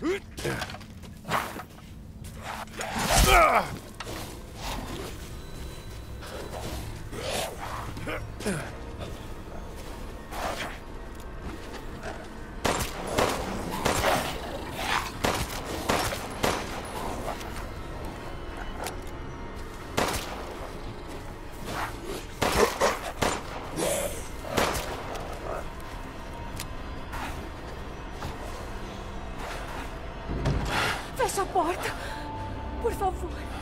Yeah. Por favor.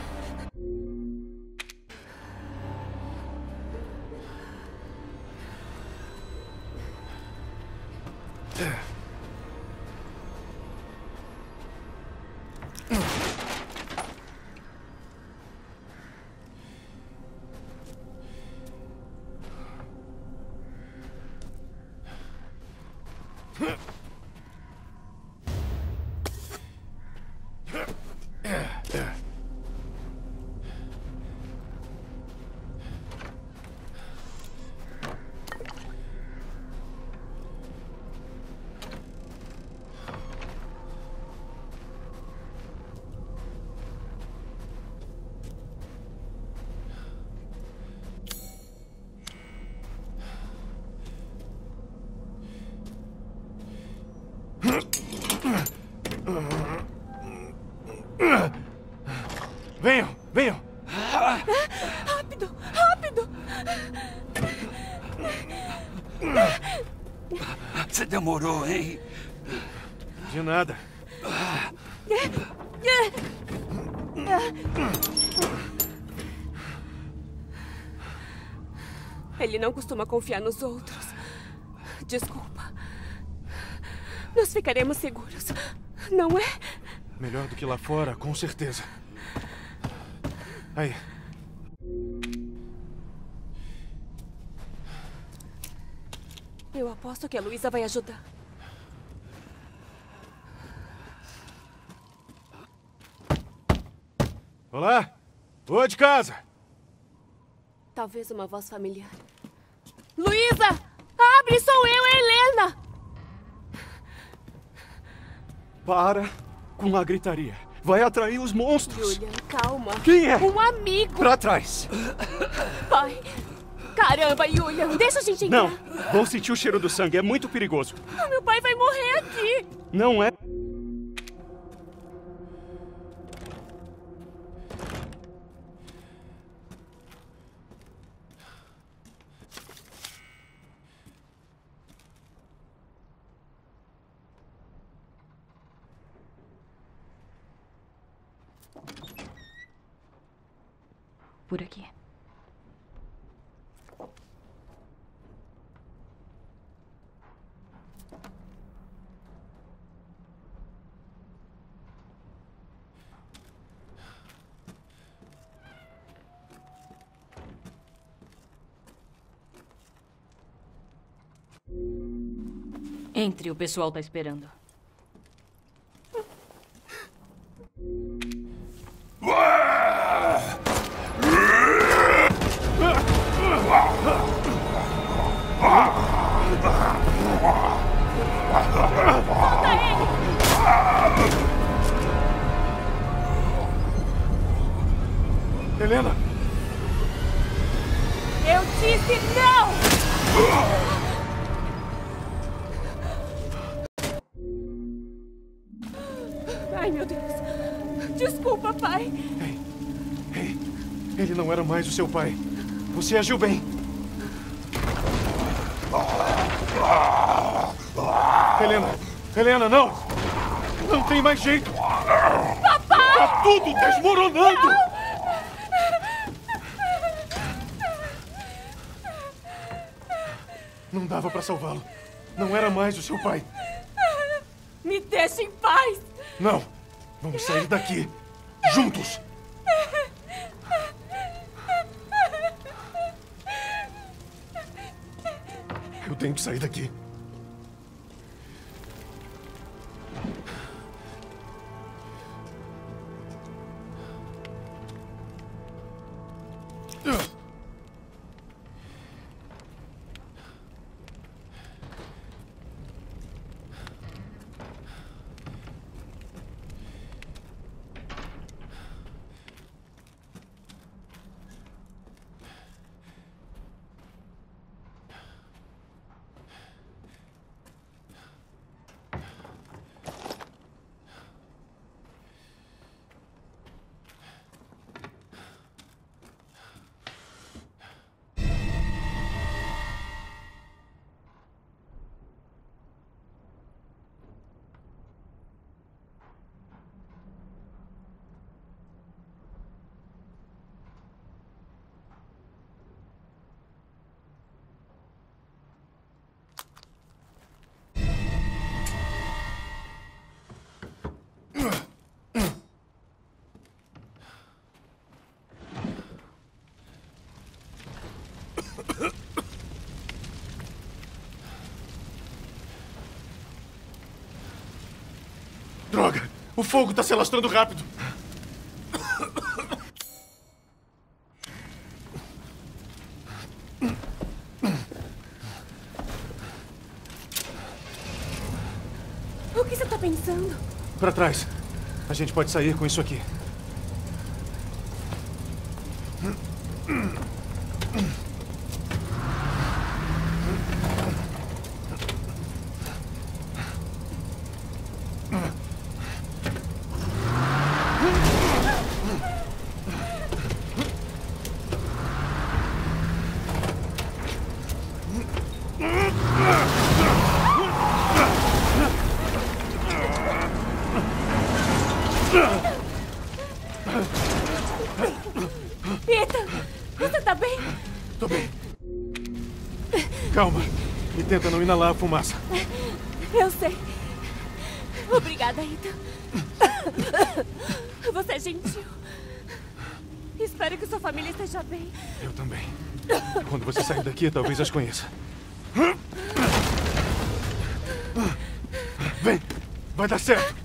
Demorou, hein? De nada. Ele não costuma confiar nos outros. Desculpa. Nós ficaremos seguros, não é? Melhor do que lá fora, com certeza. Aí, Eu aposto que a Luísa vai ajudar. olá! Ô de casa! Talvez uma voz familiar. Luísa! Abre, sou eu, Helena! Para com a gritaria. Vai atrair os monstros. Julian, calma. Quem é? Um amigo. Pra trás. Pai. Caramba, Julian, deixa a gente entrar. Não, vou sentir o cheiro do sangue. É muito perigoso. Ah, Meu pai vai morrer aqui. Não é? Por aqui. Entre, o pessoal tá esperando. Ai, meu Deus. Desculpa, pai. Ei, ele não era mais o seu pai. Você agiu bem. Helena! Helena, não! Não tem mais jeito! Papai! Tá tudo desmoronando! Não dava pra salvá-lo. Não era mais o seu pai. Me deixa em paz. Não! Vamos sair daqui. Juntos! Eu tenho que sair daqui. O fogo está se alastrando rápido. O que você está pensando? Para trás. A gente pode sair com isso aqui. Ethan, você tá bem? Tô bem. Calma. E tenta não inalar a fumaça. Eu sei. Obrigada, Ethan. Você é gentil. Espero que sua família esteja bem. Eu também. Quando você sair daqui, talvez as conheça. Vem! Vai dar certo!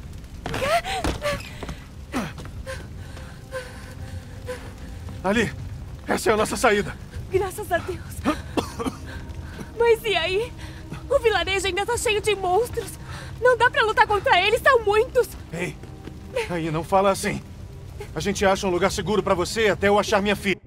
Ali! Essa é a nossa saída! Graças a Deus. Mas e aí? O vilarejo ainda tá cheio de monstros. Não dá pra lutar contra eles, são muitos. Ei! Aí, não fala assim. A gente acha um lugar seguro pra você até eu achar minha filha.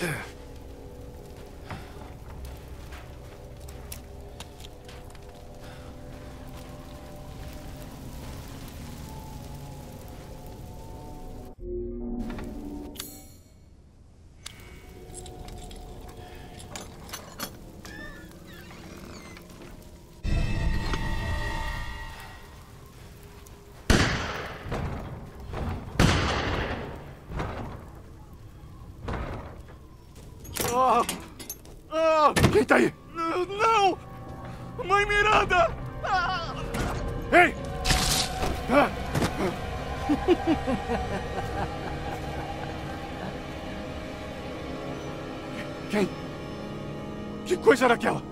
Yeah. Ah! Ah! Quem tá aí? Não! Mãe Miranda! Ei! Ah! Quem? Que coisa era aquela?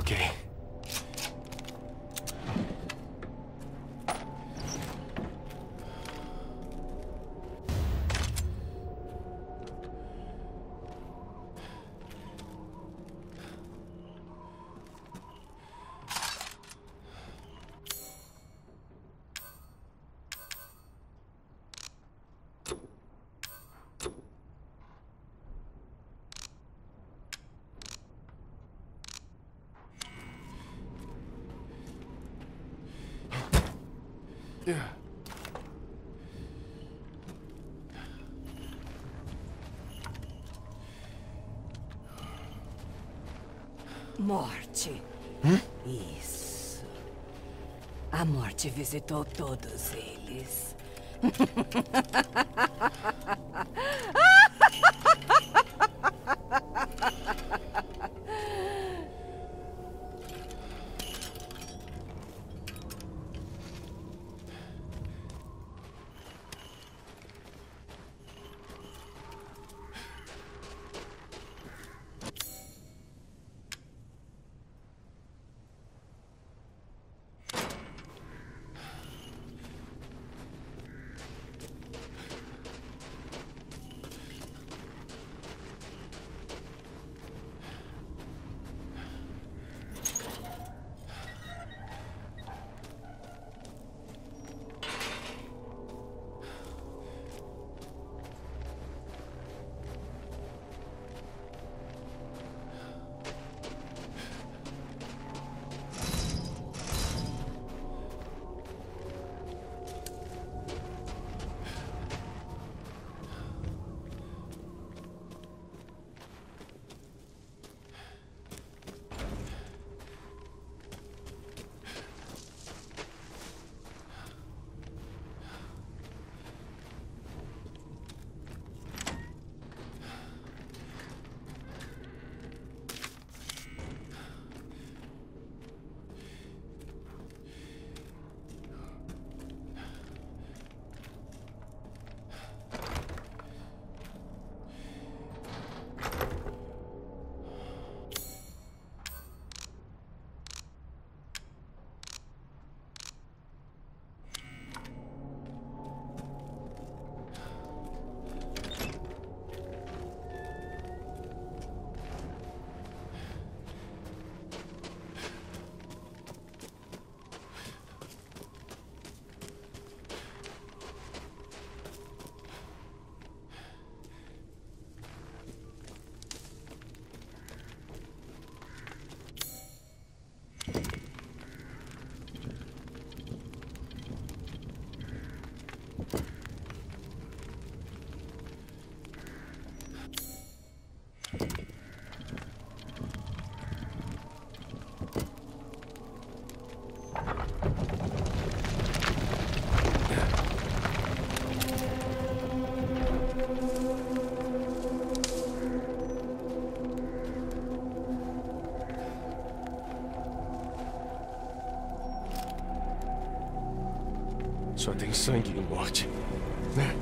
Okay. Morte. Isso. A morte visitou todos eles. Só tem sangue e morte. Né?